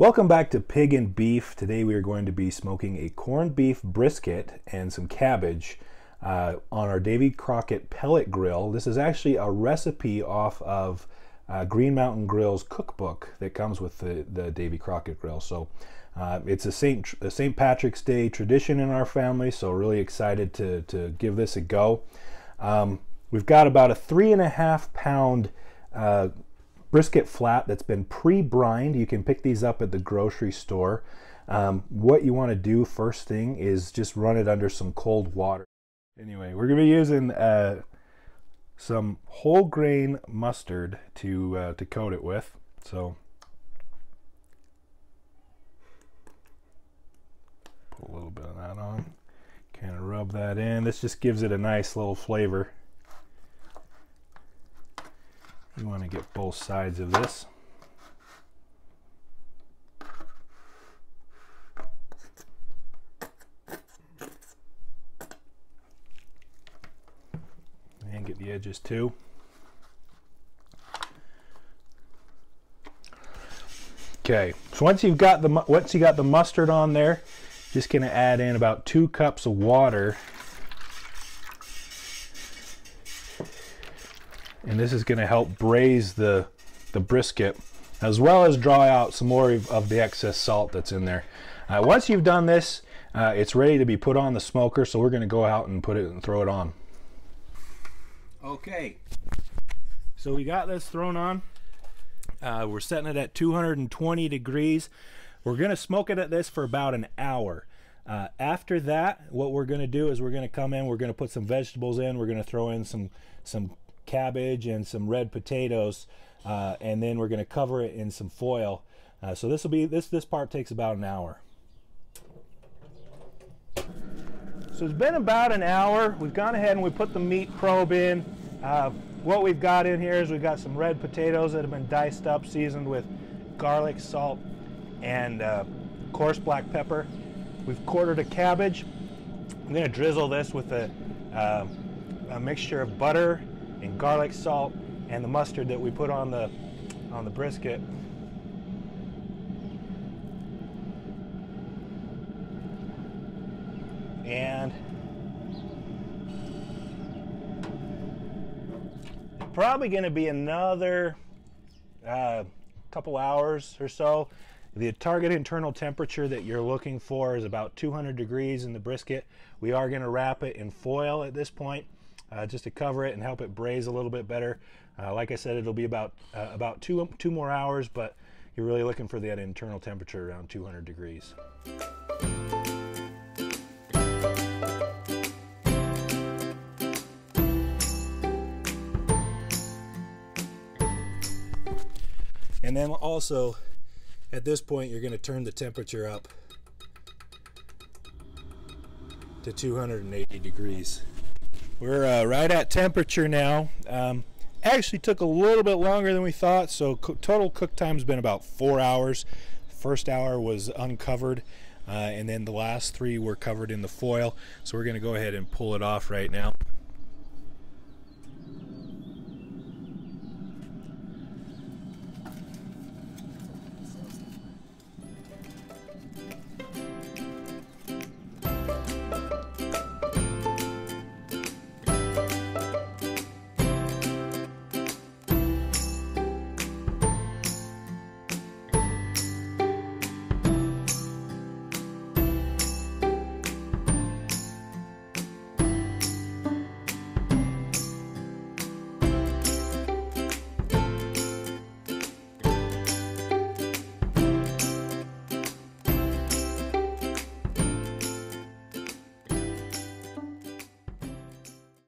Welcome back to Pig and Beef. Today we are going to be smoking a corned beef brisket and some cabbage uh, on our Davy Crockett pellet grill. This is actually a recipe off of uh, Green Mountain Grill's cookbook that comes with the, the Davy Crockett grill. So uh, it's a St. St. Patrick's Day tradition in our family, so really excited to, to give this a go. Um, we've got about a three and a half pound uh, brisket flat that's been pre-brined. You can pick these up at the grocery store. Um, what you want to do first thing is just run it under some cold water. Anyway, we're going to be using uh, some whole grain mustard to uh, to coat it with. So put a little bit of that on. Kind of rub that in. This just gives it a nice little flavor. You want to get both sides of this. And get the edges too. Okay, so once you've got the once you got the mustard on there, just to add in about two cups of water and this is going to help braise the the brisket as well as draw out some more of the excess salt that's in there. Uh, once you've done this, uh, it's ready to be put on the smoker, so we're going to go out and put it and throw it on. Okay, so we got this thrown on. Uh, we're setting it at 220 degrees. We're going to smoke it at this for about an hour. Uh, after that, what we're going to do is we're going to come in, we're going to put some vegetables in, we're going to throw in some some cabbage and some red potatoes, uh, and then we're going to cover it in some foil. Uh, so this will be this this part takes about an hour. So it's been about an hour. We've gone ahead and we put the meat probe in. Uh, what we've got in here is we've got some red potatoes that have been diced up, seasoned with garlic, salt, and uh, coarse black pepper. We've quartered a cabbage. I'm going to drizzle this with a, uh, a mixture of butter and garlic salt and the mustard that we put on the on the brisket. And probably going to be another uh, couple hours or so. The target internal temperature that you're looking for is about 200 degrees in the brisket. We are going to wrap it in foil at this point uh, just to cover it and help it braise a little bit better. Uh, like I said, it'll be about uh, about two two more hours, but you're really looking for that internal temperature around 200 degrees. And then also, at this point, you're going to turn the temperature up to 280 degrees. We're uh, right at temperature now. Um, actually took a little bit longer than we thought, so co total cook time's been about four hours. First hour was uncovered, uh, and then the last three were covered in the foil. So we're going to go ahead and pull it off right now.